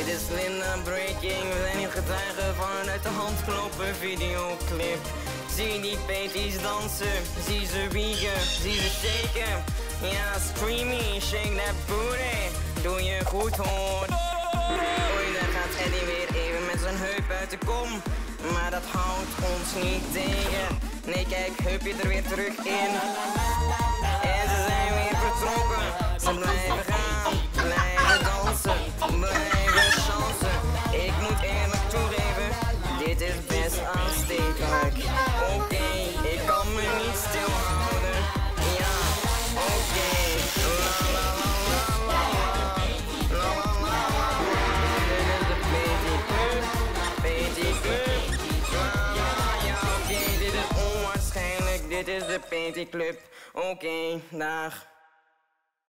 Dit is Linda Breaking, we zijn hier getuigen van een uit de hand kloppen videoclip. Zie die peties dansen, zie ze wiegen, zie ze shaken. Ja, screamy, shake that booty, doe je goed hoor. Oei, daar gaat Eddie weer even met zijn heup uit de kom. Maar dat houdt ons niet tegen. Nee, kijk, heupje er weer terug in. En ze zijn weer vertrokken. Dit is best aanstekelijk. Oké, ik kan me niet stilhouden. Ja, oké. La la la la la la. La. Dit is de Petit Club. Club. La la, ja oké, dit is onwaarschijnlijk. Dit is de Petit Club. Oké, dag.